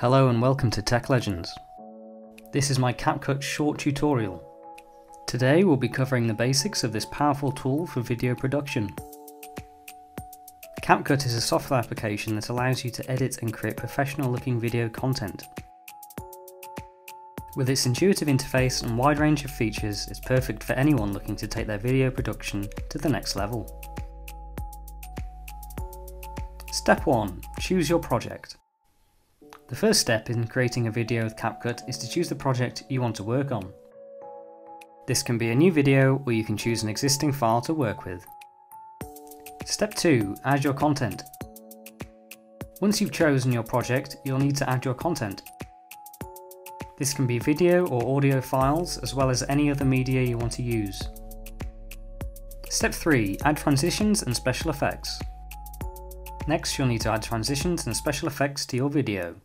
Hello and welcome to Tech Legends. This is my CapCut short tutorial. Today we'll be covering the basics of this powerful tool for video production. CapCut is a software application that allows you to edit and create professional looking video content. With its intuitive interface and wide range of features, it's perfect for anyone looking to take their video production to the next level. Step 1. Choose your project. The first step in creating a video with CapCut is to choose the project you want to work on. This can be a new video or you can choose an existing file to work with. Step 2. Add your content. Once you've chosen your project, you'll need to add your content. This can be video or audio files as well as any other media you want to use. Step 3. Add transitions and special effects. Next you'll need to add transitions and special effects to your video.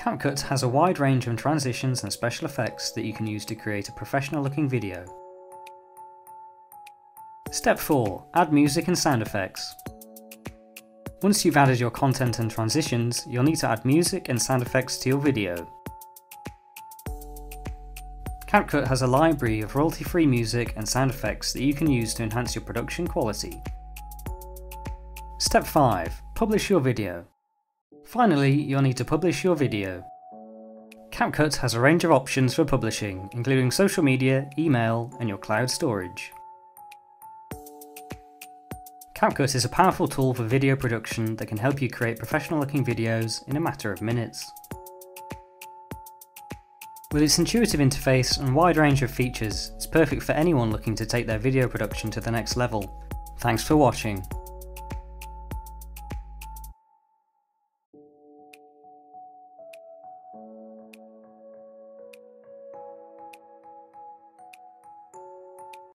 CapCut has a wide range of transitions and special effects that you can use to create a professional looking video. Step 4. Add music and sound effects. Once you've added your content and transitions, you'll need to add music and sound effects to your video. CapCut has a library of royalty-free music and sound effects that you can use to enhance your production quality. Step 5. Publish your video. Finally, you'll need to publish your video. CapCut has a range of options for publishing, including social media, email, and your cloud storage. CapCut is a powerful tool for video production that can help you create professional looking videos in a matter of minutes. With its intuitive interface and wide range of features, it's perfect for anyone looking to take their video production to the next level. Thanks for watching.